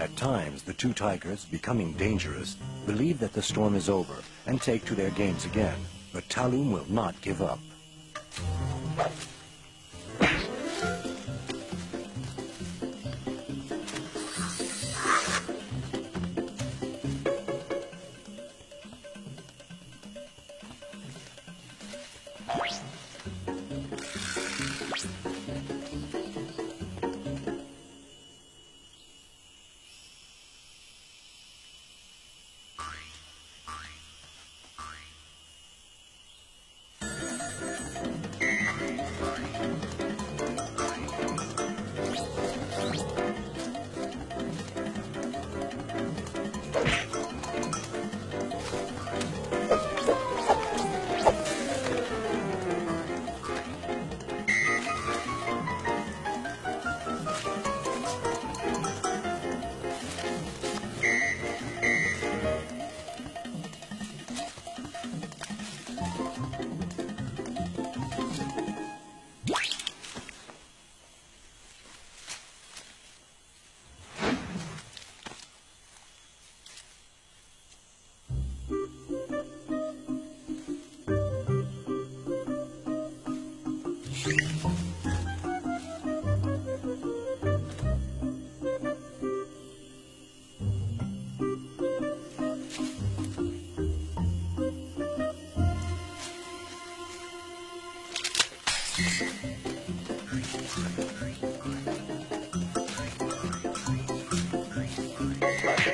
At times, the two tigers, becoming dangerous, believe that the storm is over and take to their games again. But Talum will not give up. Thank Thank you.